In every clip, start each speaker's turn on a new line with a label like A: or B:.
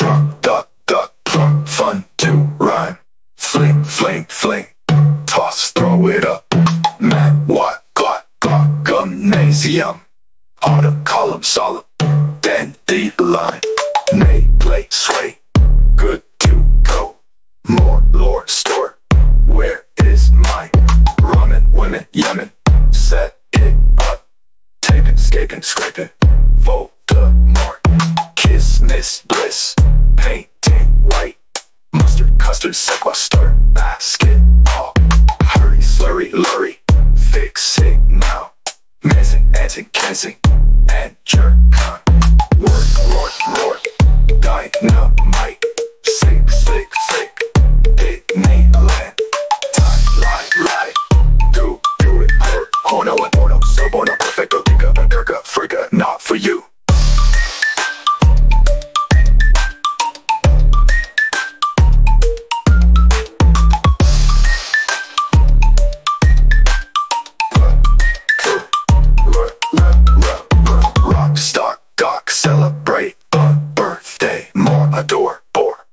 A: Truck, duck, duck, plump, fun to rhyme. Fling, fling, fling, toss, throw it up. Man, what, glot, glot, gymnasium. Autumn column solemn, then the line. Nay, play, sway, good to go. More lore, store, where is my ramen, women, Yemen? Set it up, taping, scaping, scraping. Miss, bliss, painting white. Mustard, custard, sequester, basket, ball. Hurry, slurry, lurry, fixing now. Missing, ansing, kissing, and jerk on. Work, roar, roar, dynamite. Sick, Adore, bore.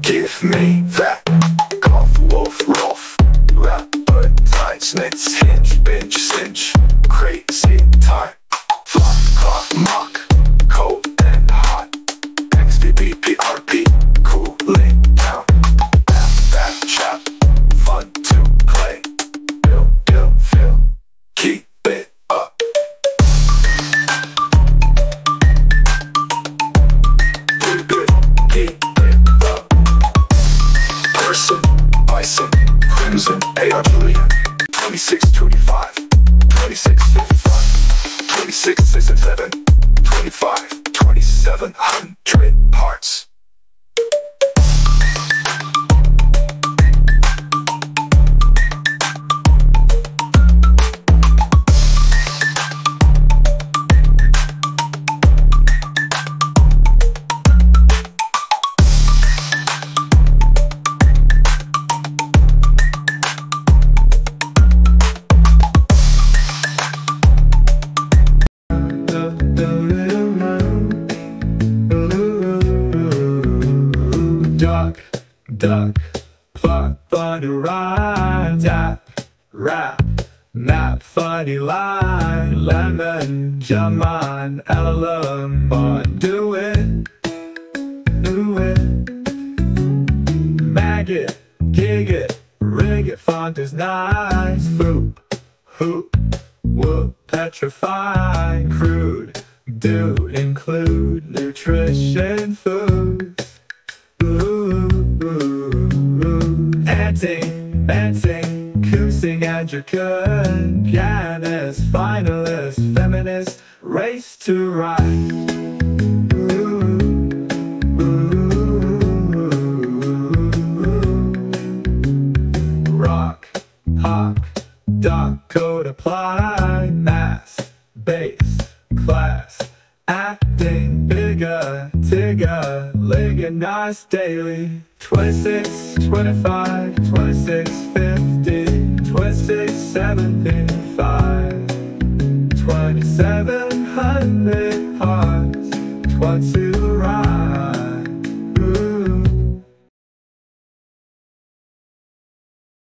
A: Give me that. Golf, wolf, rolf. Appetite, snitch, hinge, binge, cinch. Crazy time. Flock, clock, mock. Cold and hot. XBB, 26,
B: Duck, duck, pluck, funny rhyme, tap, rap, map, funny line, lemon, jump on, LLM, on, do it, do it, maggot, gig it, rig it, font is nice, foop, hoop, whoop, petrifying, crude, dude, include, nutrition, foods. And you're. Pianist, finalist, feminist, race to hawk, duck, code apply, mass, bass, class, acting bigger, tigger, ligonized daily. 26, 25, 26, 50, diamond in fire. 2700 hearts, what's to rise?